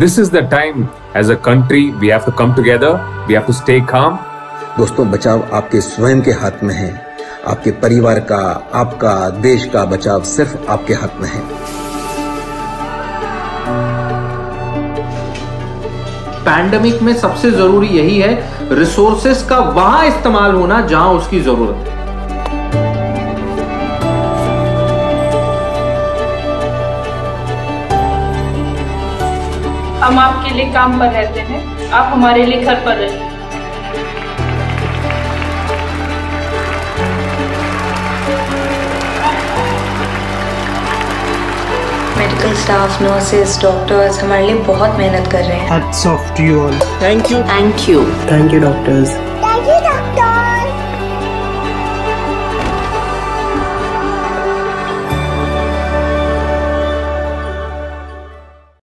This is the time as a country we have to come together, we have to stay calm. दोस्तों बचाव आपके स्वयं के हाथ में है। आपके परिवार का आपका देश का बचाव सिर्फ़ आपके हाथ में है। पैंडमिक में सबसे ज़रूरी यही है रिसोर्सेस का वहाँ इस्तेमाल होना जहाँ उसकी ज़रूरत है। हम आपके लिए काम पर रहते हैं आप हमारे लिए घर पर रहें मेडिकल स्टाफ नर्सेस डॉक्टर्स हमारे लिए बहुत मेहनत कर रहे हैं thank you thank you all. Thank you. Thank you Thank you, doctors.